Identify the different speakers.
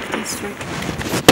Speaker 1: 50th Street.